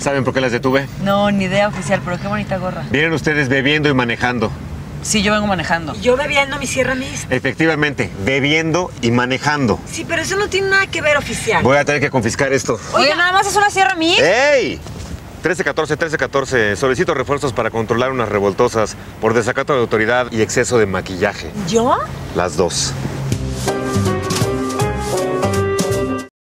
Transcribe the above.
¿Saben por qué las detuve? No, ni idea oficial, pero qué bonita gorra. Vienen ustedes bebiendo y manejando. Sí, yo vengo manejando. Yo bebiendo mi sierra mist. Efectivamente, bebiendo y manejando. Sí, pero eso no tiene nada que ver oficial. Voy a tener que confiscar esto. Oye, nada más es una sierra mí. ¡Ey! 1314, 1314. Solicito refuerzos para controlar unas revoltosas por desacato de autoridad y exceso de maquillaje. ¿Yo? Las dos.